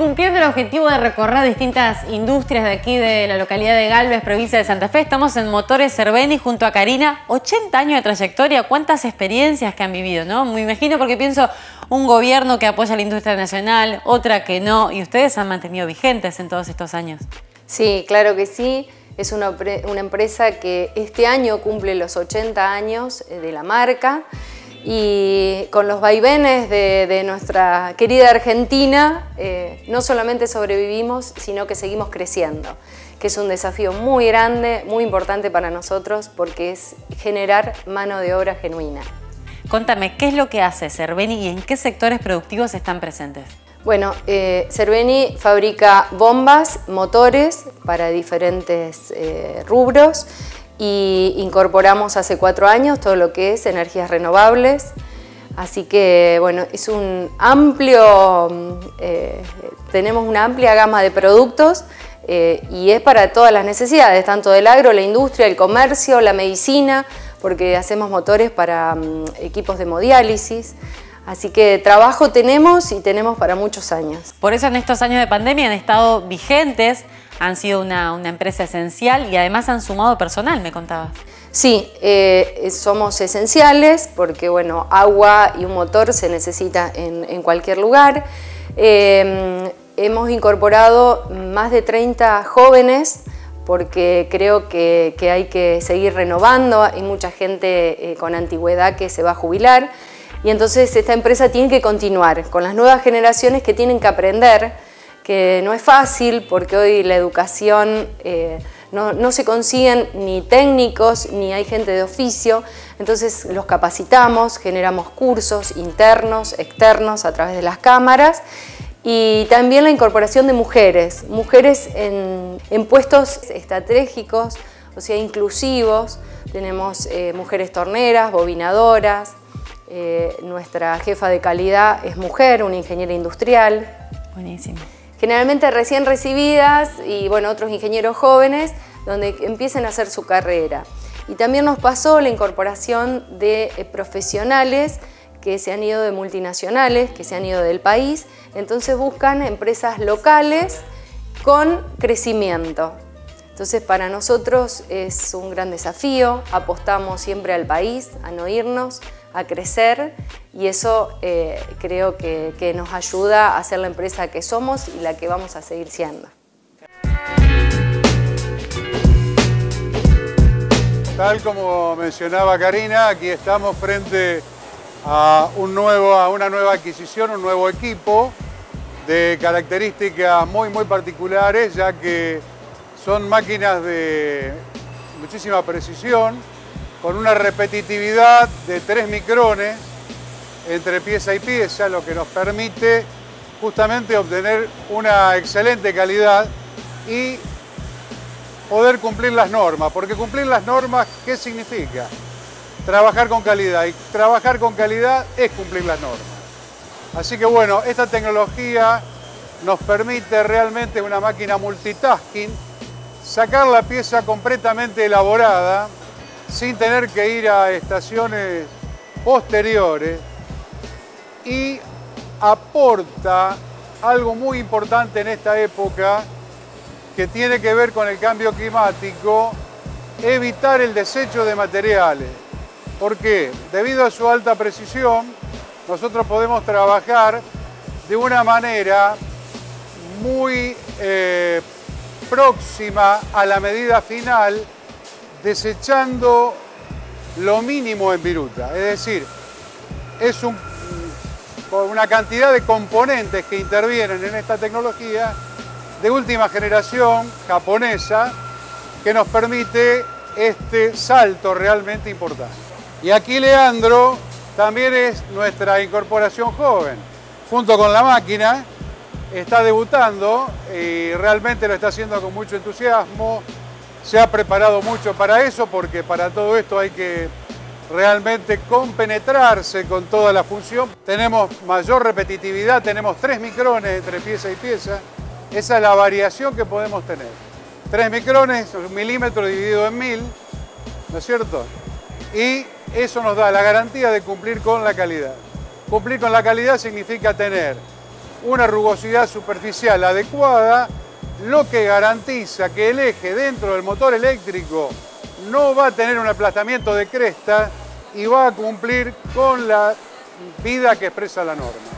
cumpliendo el objetivo de recorrer distintas industrias de aquí de la localidad de Galvez, provincia de Santa Fe, estamos en Motores Cerveni junto a Karina. 80 años de trayectoria, cuántas experiencias que han vivido, ¿no? Me imagino porque pienso un gobierno que apoya la industria nacional, otra que no, y ustedes han mantenido vigentes en todos estos años. Sí, claro que sí. Es una, empresa que este año cumple los 80 años eh, de la marca y con los vaivenes de, nuestra querida Argentina, eh, no solamente sobrevivimos, sino que seguimos creciendo, que es un desafío muy grande, muy importante para nosotros, porque es generar mano de obra genuina. Contame, ¿qué es lo que hace Cerveni y en qué sectores productivos están presentes? Bueno, eh, Cerveni fabrica bombas, motores para diferentes eh, rubros y incorporamos hace cuatro años todo lo que es energías renovables. Así que bueno, es un amplio, eh, tenemos una amplia gama de productos eh, y es para todas las necesidades, tanto del agro, la industria, el comercio, la medicina, porque hacemos motores para mm, equipos de hemodiálisis. Así que trabajo tenemos y tenemos para muchos años. Por eso en estos años de pandemia han estado vigentes han sido una, empresa esencial y además han sumado personal, me contabas. Sí, eh, somos esenciales porque bueno, agua y un motor se necesita en, cualquier lugar. Eh, hemos incorporado más de 30 jóvenes porque creo que, hay que seguir renovando, hay mucha gente eh, con antigüedad que se va a jubilar y entonces esta empresa tiene que continuar con las nuevas generaciones que tienen que aprender que no es fácil porque hoy la educación eh, no, se consiguen ni técnicos ni hay gente de oficio, entonces los capacitamos, generamos cursos internos, externos a través de las cámaras y también la incorporación de mujeres, mujeres en, puestos estratégicos, o sea, inclusivos. Tenemos eh, mujeres torneras, bobinadoras, eh, nuestra jefa de calidad es mujer, una ingeniera industrial. Buenísimo generalmente recién recibidas y bueno, otros ingenieros jóvenes donde empiecen a hacer su carrera. Y también nos pasó la incorporación de eh, profesionales que se han ido de multinacionales, que se han ido del país, entonces buscan empresas locales con crecimiento. Entonces para nosotros es un gran desafío, apostamos siempre al país, a no irnos, a crecer y eso eh, creo que, que nos ayuda a ser la empresa que somos y la que vamos a seguir siendo. Tal como mencionaba Karina, aquí estamos frente a, un nuevo, a una nueva adquisición, un nuevo equipo de características muy, muy particulares, ya que son máquinas de muchísima precisión, con una repetitividad de 3 micrones entre pieza y pieza, lo que nos permite justamente obtener una excelente calidad y poder cumplir las normas. Porque cumplir las normas, ¿qué significa? Trabajar con calidad. Y trabajar con calidad es cumplir las normas. Así que bueno, esta tecnología nos permite realmente una máquina multitasking, sacar la pieza completamente elaborada, sin tener que ir a estaciones posteriores y aporta algo muy importante en esta época que tiene que ver con el cambio climático, evitar el desecho de materiales. ¿Por qué? Debido a su alta precisión, nosotros podemos trabajar de una manera muy eh, próxima a la medida final desechando lo mínimo en viruta. Es decir, es una cantidad de componentes que intervienen en esta tecnología de última generación japonesa que nos permite este salto realmente importante. Y aquí Leandro también es nuestra incorporación joven. Junto con la máquina está debutando y realmente lo está haciendo con mucho entusiasmo, se ha preparado mucho para eso porque para todo esto hay que realmente compenetrarse con toda la función. Tenemos mayor repetitividad, tenemos 3 micrones entre pieza y pieza. Esa es la variación que podemos tener. 3 micrones, un milímetro dividido en mil, ¿no es cierto? Y eso nos da la garantía de cumplir con la calidad. Cumplir con la calidad significa tener una rugosidad superficial adecuada, lo que garantiza que el eje dentro del motor eléctrico no va a tener un aplastamiento de cresta y va a cumplir con la vida que expresa la norma.